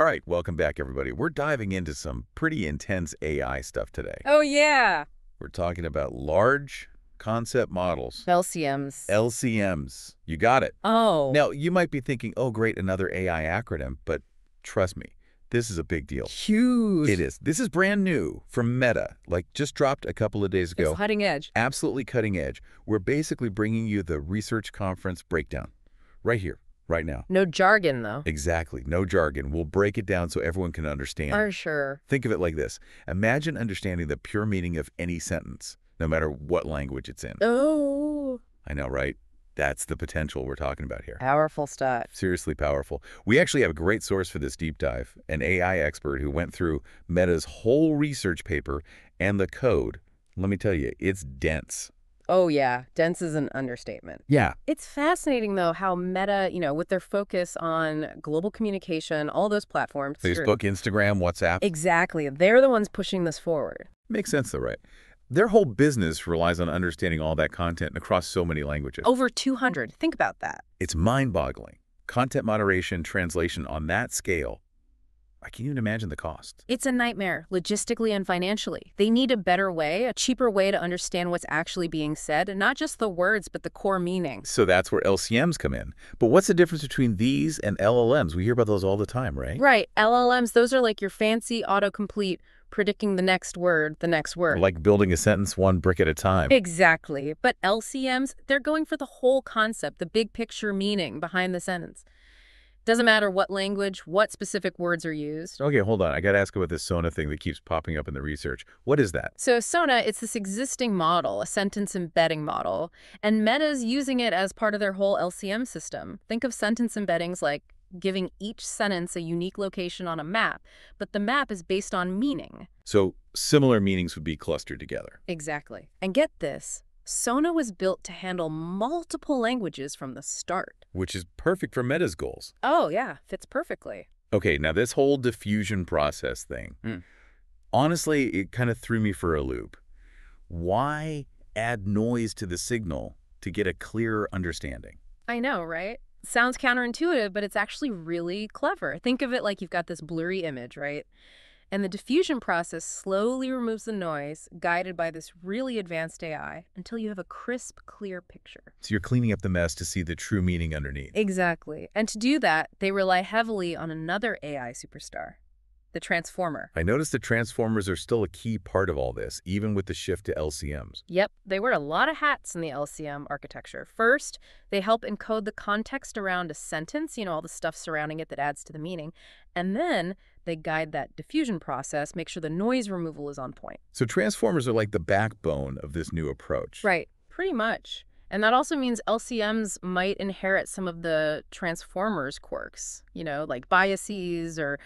All right, welcome back, everybody. We're diving into some pretty intense AI stuff today. Oh, yeah. We're talking about large concept models, LCMs. LCMs. You got it. oh. Now, you might be thinking, oh, great, another AI acronym, but trust me, this is a big deal. Huge. It is. This is brand new from Meta, like just dropped a couple of days ago. It's cutting edge. Absolutely cutting edge. We're basically bringing you the research conference breakdown right here, right now. No jargon, though. Exactly. No jargon. We'll break it down so everyone can understand. For sure. Think of it like this. Imagine understanding the pure meaning of any sentence, no matter what language it's in. Oh. I know, right? That's the potential we're talking about here. Powerful stuff. Seriously powerful. We actually have a great source for this deep dive, an AI expert who went through Meta's whole research paper and the code. Let me tell you, it's dense. Oh, yeah. Dense is an understatement. Yeah. It's fascinating, though, how Meta, you know, with their focus on global communication, all those platforms. Facebook, Instagram, WhatsApp. Exactly. They're the ones pushing this forward. Makes sense, though, right? Their whole business relies on understanding all that content across so many languages. Over 200. Think about that. It's mind-boggling. Content moderation, translation on that scale. I can't even imagine the cost. It's a nightmare, logistically and financially. They need a better way, a cheaper way to understand what's actually being said, and not just the words, but the core meaning. So that's where LCMs come in. But what's the difference between these and LLMs? We hear about those all the time, right? Right. LLMs, those are like your fancy autocomplete predicting the next word, the next word. Like building a sentence one brick at a time. Exactly. But LCMs, they're going for the whole concept, the big picture meaning behind the sentence. Doesn't matter what language, what specific words are used. Okay, hold on. I got to ask about this SONAR thing that keeps popping up in the research. What is that? So SONAR, it's this existing model, a sentence embedding model, and Meta's using it as part of their whole LCM system. Think of sentence embeddings like giving each sentence a unique location on a map, but the map is based on meaning. So similar meanings would be clustered together. Exactly. And get this, SONAR was built to handle multiple languages from the start. Which is perfect for Meta's goals. Oh, yeah, fits perfectly. Okay, now this whole diffusion process thing, Mm. honestly, it kind of threw me for a loop. Why add noise to the signal to get a clearer understanding? I know, right? Sounds counterintuitive, but it's actually really clever. Think of it like you've got this blurry image, right? And the diffusion process slowly removes the noise, guided by this really advanced AI, until you have a crisp, clear picture. So you're cleaning up the mess to see the true meaning underneath. Exactly. And to do that, they rely heavily on another AI superstar, the Transformer. I noticed that transformers are still a key part of all this, even with the shift to LCMs. Yep, they wear a lot of hats in the LCM architecture. First, they help encode the context around a sentence, you know, all the stuff surrounding it that adds to the meaning. And then they guide that diffusion process, make sure the noise removal is on point. So transformers are like the backbone of this new approach. Right, pretty much. And that also means LCMs might inherit some of the Transformers quirks, you know, like biases or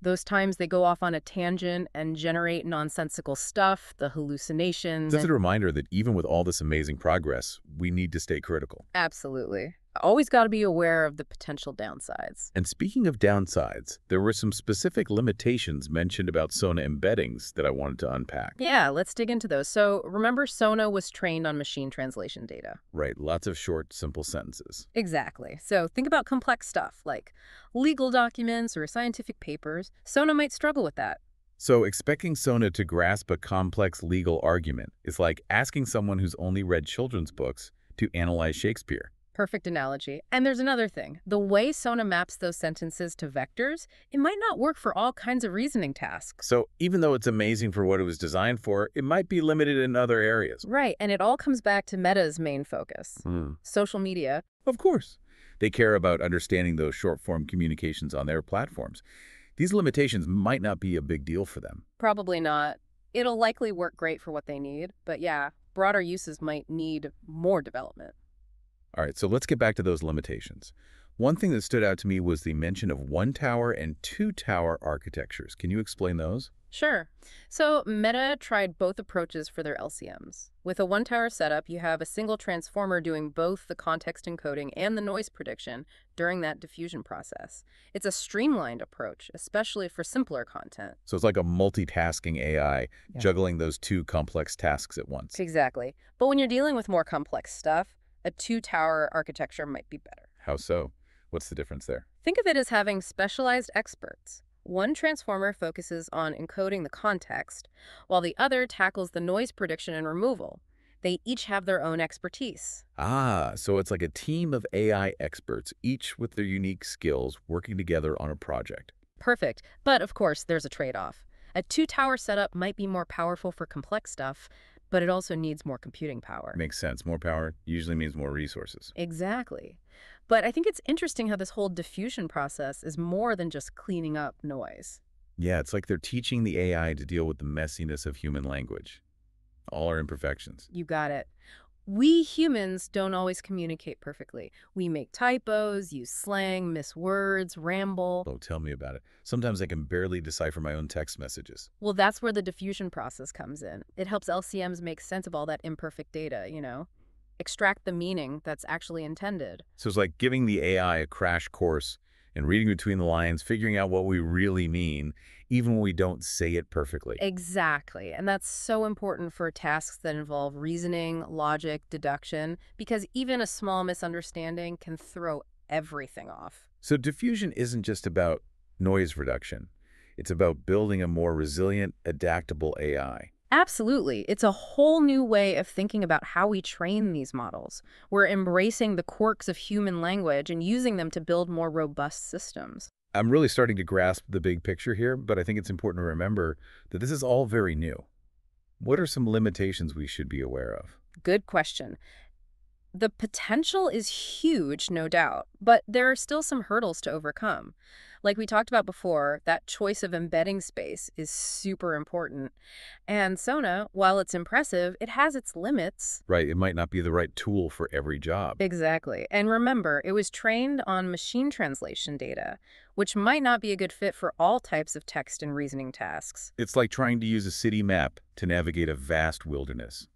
those times they go off on a tangent and generate nonsensical stuff, the hallucinations. That's a reminder that even with all this amazing progress, we need to stay critical. Absolutely. Always got to be aware of the potential downsides. And speaking of downsides, there were some specific limitations mentioned about SONAR embeddings that I wanted to unpack. Yeah, let's dig into those. So remember, SONAR was trained on machine translation data. Right, lots of short, simple sentences. Exactly. So think about complex stuff like legal documents or scientific papers. SONAR might struggle with that. So expecting SONAR to grasp a complex legal argument is like asking someone who's only read children's books to analyze Shakespeare. Perfect analogy. And there's another thing. The way SONAR maps those sentences to vectors, it might not work for all kinds of reasoning tasks. So even though it's amazing for what it was designed for, it might be limited in other areas. Right, and it all comes back to Meta's main focus. Hmm. Social media. Of course. They care about understanding those short-form communications on their platforms. These limitations might not be a big deal for them. Probably not. It'll likely work great for what they need, but yeah, broader uses might need more development. All right, so let's get back to those limitations. One thing that stood out to me was the mention of one-tower and two-tower architectures. Can you explain those? Sure. So Meta tried both approaches for their LCMs. With a one-tower setup, you have a single transformer doing both the context encoding and the noise prediction during that diffusion process. It's a streamlined approach, especially for simpler content. So it's like a multitasking AI Yeah. juggling those two complex tasks at once. Exactly. But when you're dealing with more complex stuff, a two-tower architecture might be better. How so? What's the difference there? Think of it as having specialized experts. One transformer focuses on encoding the context, while the other tackles the noise prediction and removal. They each have their own expertise. Ah, so it's like a team of AI experts, each with their unique skills, working together on a project. Perfect. But of course, there's a trade-off. A two-tower setup might be more powerful for complex stuff, but it also needs more computing power. Makes sense. More power usually means more resources. Exactly. But I think it's interesting how this whole diffusion process is more than just cleaning up noise. Yeah, it's like they're teaching the AI to deal with the messiness of human language. All our imperfections. You got it. We humans don't always communicate perfectly. We make typos, use slang, miss words, ramble. Oh, tell me about it. Sometimes I can barely decipher my own text messages. Well, that's where the diffusion process comes in. It helps LCMs make sense of all that imperfect data, you know? Extract the meaning that's actually intended. So it's like giving the AI a crash course in reading between the lines, figuring out what we really mean, even when we don't say it perfectly. Exactly. And that's so important for tasks that involve reasoning, logic, deduction, because even a small misunderstanding can throw everything off. So diffusion isn't just about noise reduction. It's about building a more resilient, adaptable AI. Absolutely. It's a whole new way of thinking about how we train these models. We're embracing the quirks of human language and using them to build more robust systems. I'm really starting to grasp the big picture here, but I think it's important to remember that this is all very new. What are some limitations we should be aware of? Good question. The potential is huge, no doubt, but there are still some hurdles to overcome. Like we talked about before, that choice of embedding space is super important. And SONAR, while it's impressive, it has its limits. Right, it might not be the right tool for every job. Exactly. And remember, it was trained on machine translation data, which might not be a good fit for all types of text and reasoning tasks. It's like trying to use a city map to navigate a vast wilderness.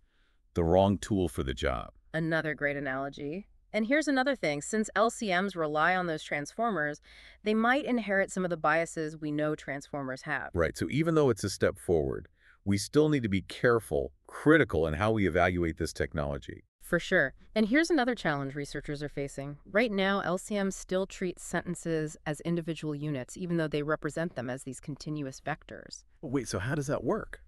The wrong tool for the job. Another great analogy. And here's another thing, since LCMs rely on those transformers, they might inherit some of the biases we know transformers have. Right, so even though it's a step forward, we still need to be careful, critical in how we evaluate this technology. For sure. And here's another challenge researchers are facing. Right now, LCMs still treat sentences as individual units, even though they represent them as these continuous vectors. Wait, so how does that work?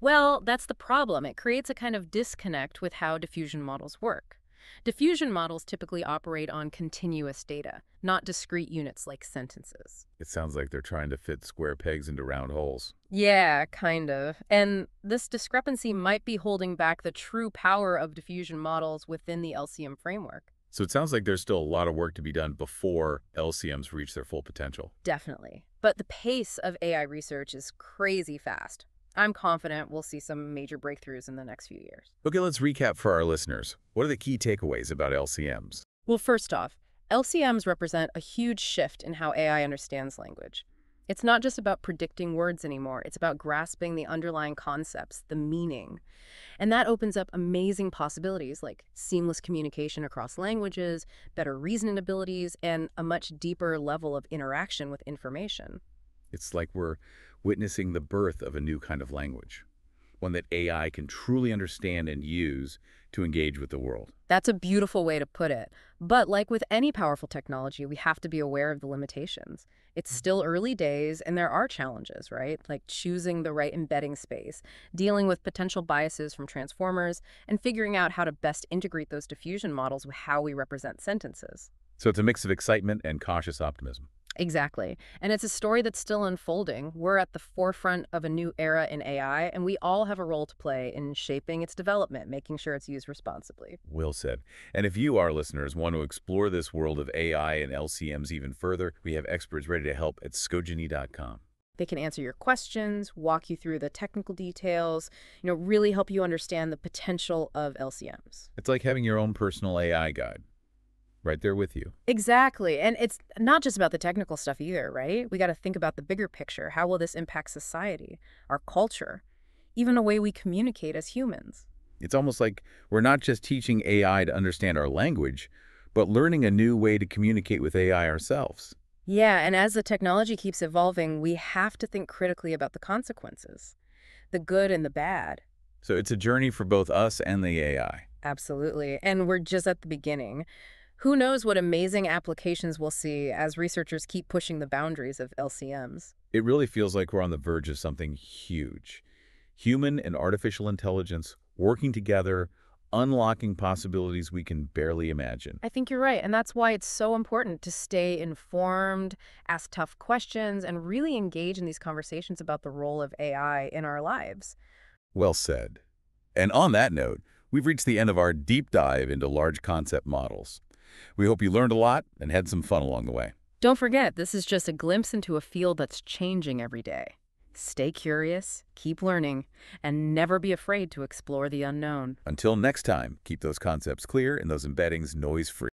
Well, that's the problem. It creates a kind of disconnect with how diffusion models work. Diffusion models typically operate on continuous data, not discrete units like sentences. It sounds like they're trying to fit square pegs into round holes. Yeah, kind of. And this discrepancy might be holding back the true power of diffusion models within the LCM framework. So it sounds like there's still a lot of work to be done before LCMs reach their full potential. Definitely. But the pace of AI research is crazy fast. I'm confident we'll see some major breakthroughs in the next few years. Okay, let's recap for our listeners. What are the key takeaways about LCMs? Well, first off, LCMs represent a huge shift in how AI understands language. It's not just about predicting words anymore. It's about grasping the underlying concepts, the meaning. And that opens up amazing possibilities like seamless communication across languages, better reasoning abilities, and a much deeper level of interaction with information. It's like we're witnessing the birth of a new kind of language, one that AI can truly understand and use to engage with the world. That's a beautiful way to put it. But like with any powerful technology, we have to be aware of the limitations. It's mm-hmm. still early days, and there are challenges, right? Like choosing the right embedding space, dealing with potential biases from transformers, and figuring out how to best integrate those diffusion models with how we represent sentences. So it's a mix of excitement and cautious optimism. Exactly. And it's a story that's still unfolding. We're at the forefront of a new era in AI, and we all have a role to play in shaping its development, making sure it's used responsibly. Well said. And if you, our listeners, want to explore this world of AI and LCMs even further, we have experts ready to help at schogini.com. They can answer your questions, walk you through the technical details, you know, really help you understand the potential of LCMs. It's like having your own personal AI guide right there with you. Exactly. And it's not just about the technical stuff either, right? We got to think about the bigger picture. How will this impact society, our culture, even the way we communicate as humans? It's almost like we're not just teaching AI to understand our language, but learning a new way to communicate with AI ourselves. Yeah, and as the technology keeps evolving, we have to think critically about the consequences, the good and the bad. So it's a journey for both us and the AI. Absolutely. And we're just at the beginning. Who knows what amazing applications we'll see as researchers keep pushing the boundaries of LCMs. It really feels like we're on the verge of something huge. Human and artificial intelligence working together, unlocking possibilities we can barely imagine. I think you're right, and that's why it's so important to stay informed, ask tough questions, and really engage in these conversations about the role of AI in our lives. Well said. And on that note, we've reached the end of our deep dive into large concept models. We hope you learned a lot and had some fun along the way. Don't forget, this is just a glimpse into a field that's changing every day. Stay curious, keep learning, and never be afraid to explore the unknown. Until next time, keep those concepts clear and those embeddings noise-free.